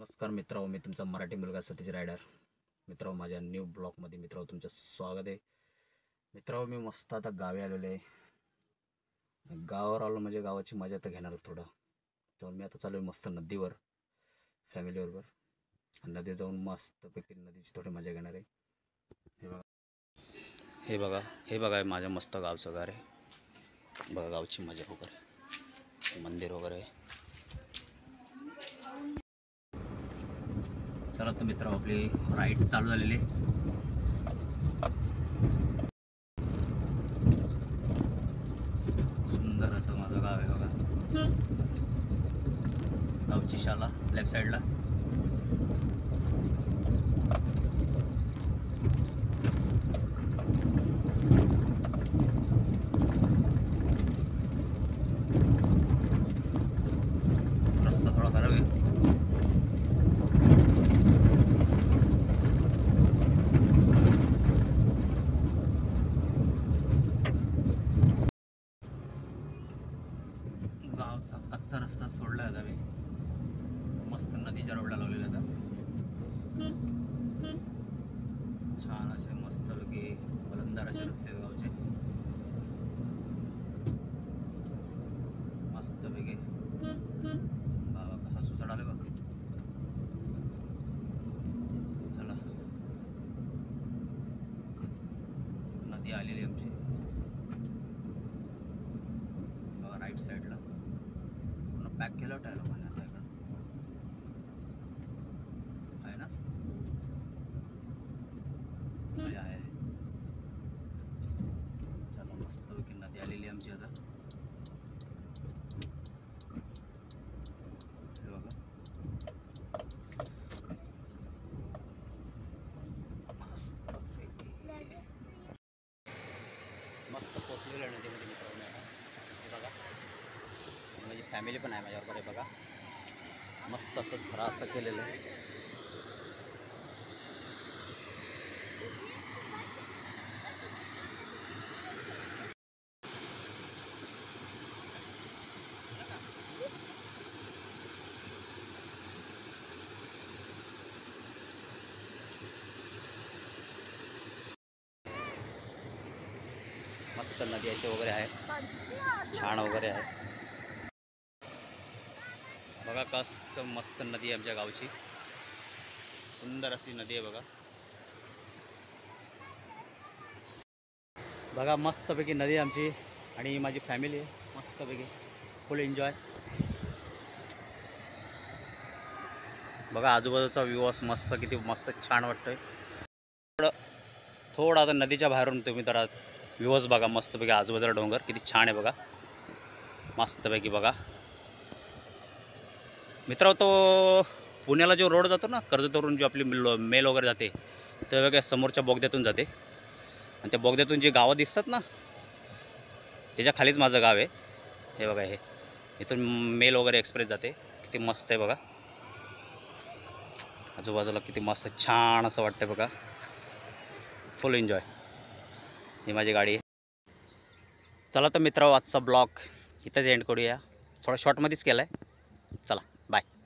नमस्कार मित्रांनो मी तुमचा मराठी मुलगा सतीश रायडर. मित्रांनो माझ्या न्यू ब्लॉगमध्ये मित्रांनो तुमचं स्वागत आहे. मित्रांनो मी मस्त आता गावी आलेलो आहे. गावावर आलो म्हणजे गावाची मजा तर घेणारच थोडं. तर मी आता चालू आहे मस्त नदीवर फॅमिलीबरोबर नदी जाऊन मस्तपैकी नदीची थोडी मजा घेणार आहे. हे बघा. हे बघा हे बघा माझ्या मस्त गावचं घर आहे. बघा गावची मजा वगैरे. मंदिर वगैरे. तर मित्र आपली राईड चालू झालेली आहे. सुंदर असं माझं गाव आहे बघा. गावची शाला लेफ्ट साईडला रस्ता थोडा खराब आहे. गावचा कच्चा रस्ता सोडला आता मी. मस्त नदीच्या रोडला लावलेला आता. छान असे मस्त लगे बलंदार असे रस्ते गावचे. मस्त वेगे बाबा कसा सुसाड आले बघ. चला. नदी आलेली आमची. बाबा राईट साईडला पॅक केलं होतं लोकांनी आता इकडं. आहे ना? आहे आहे. चला मस्तपैकी नदी आलेली आहे आमची आता. मस्त पोचलेलं नदीमध्ये मित्रांनो. बघा. माझी फॅमिली पण आहे माझ्याबरोबर हे बघा. मस्त असं झरा असं केलेलं आहे. मस्त नदी अशी वगैरे आहे. छान वगैरे आहे. बघा कसं मस्त नदी आहे आमच्या गावची. सुंदर अशी नदी आहे बघा. बघा मस्तपैकी नदी आहे आमची आणि माझी फॅमिली आहे. मस्तपैकी फुल एन्जॉय बघा आजूबाजूचा व्ह्यू मस्त किती मस्त छान वाटतोय. थोडं थोडं आता नदीच्या बाहेरून तुम्ही तर व्ह्यूज बघा मस्तपैकी आजूबाजूला डोंगर किती छान आहे बघा. मस्तपैकी बघा. मित्र तो पुण्याला जो रोड जातो ना कर्जतवरून जो आपली मेल वगैरे जाते तर वेगळ्या समोरच्या बोगद्यातून जाते. आणि त्या बोगद्यातून जी गावं दिसतात ना त्याच्या खालीच माझं गाव आहे. हे बघा हे. इथून मेल वगैरे एक्सप्रेस जाते. किती मस्त आहे बघा. आजूबाजूला किती मस्त छान असं वाटतं बघा. फुल एन्जॉय ही माझी गाडी आहे. चला तर मित्र आजचा ब्लॉग इथंच एंड करूया. थोडा शॉर्टमध्येच केला आहे Bye.